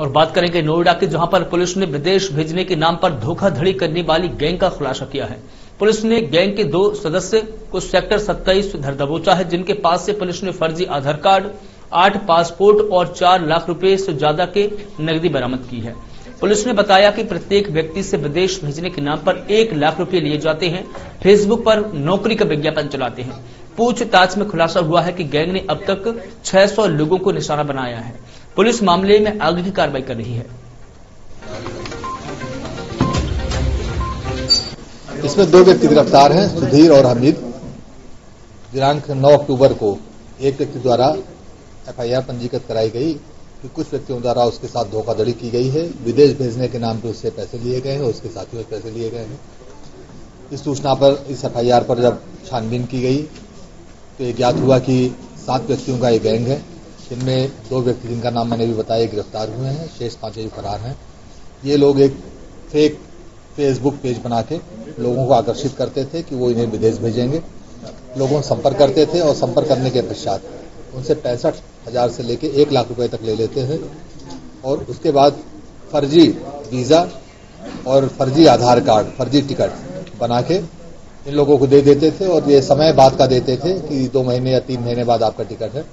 और बात करेंगे नोएडा की जहाँ पर पुलिस ने विदेश भेजने के नाम पर धोखाधड़ी करने वाली गैंग का खुलासा किया है। पुलिस ने गैंग के दो सदस्य को सेक्टर 27 धर दबोचा है, जिनके पास से पुलिस ने फर्जी आधार कार्ड, आठ पासपोर्ट और चार लाख रुपए से ज़्यादा के नकदी बरामद की है। पुलिस ने बताया कि प्रत्येक व्यक्ति से विदेश भेजने के नाम पर एक लाख रुपए लिए जाते हैं, फेसबुक पर नौकरी का विज्ञापन चलाते हैं। पूछताछ में खुलासा हुआ है कि गैंग ने अब तक 600 लोगों को निशाना बनाया है। पुलिस मामले में आगे की कार्रवाई कर रही है। इसमें दो व्यक्ति गिरफ़्तार हैं, सुधीर और हमीद। दिनांक 9 अक्टूबर को एक व्यक्ति द्वारा एफआईआर पंजीकृत कराई गई कि कुछ व्यक्तियों द्वारा उसके साथ धोखाधड़ी की गई है। विदेश भेजने के नाम पर उससे पैसे लिए गए हैं उसके साथियों से पैसे लिए गए हैं। इस सूचना पर, इस एफआईआर पर जब छानबीन की गई तो ये ज्ञात हुआ कि सात व्यक्तियों का एक गैंग है। जिनमें दो व्यक्ति जिनका नाम मैंने भी बताया गिरफ़्तार हुए हैं, शेष पाँचों फरार हैं। ये लोग एक फेक फेसबुक पेज बना के लोगों को आकर्षित करते थे कि वो इन्हें विदेश भेजेंगे। लोगों संपर्क करते थे और संपर्क करने के पश्चात उनसे पैंसठ हज़ार से लेके एक लाख रुपए तक ले लेते हैं। और उसके बाद फर्जी वीज़ा और फर्जी आधार कार्ड, फर्जी टिकट बना के इन लोगों को दे देते थे और ये समय बाद का देते थे कि दो महीने या तीन महीने बाद आपका टिकट है।